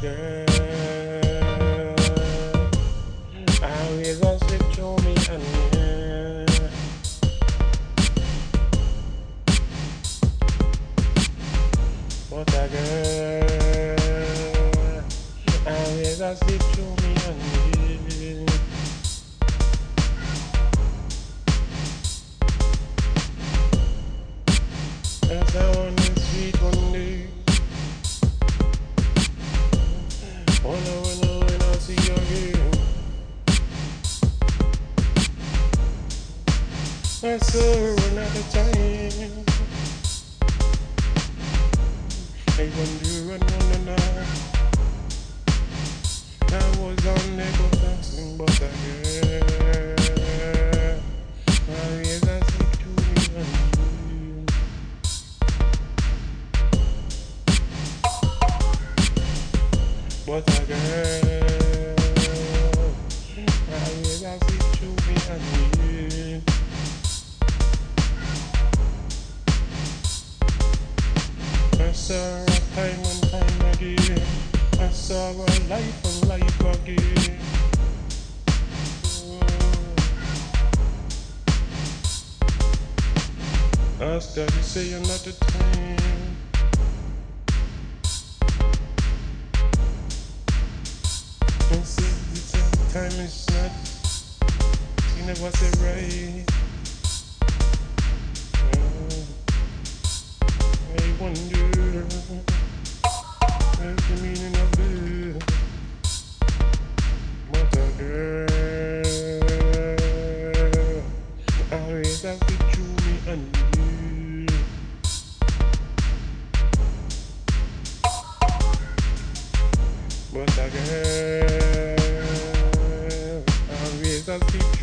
girl. Always a slip through me and. What a girl. A slip through me and. As Another time. I wonder and wonder now. I was the go but. I saw her time and time again. I saw her life and life again. Oh. I started saying another time. And a time is not. You never say right. I wonder what's the meaning of this. Girl. Always have to chew me and you. To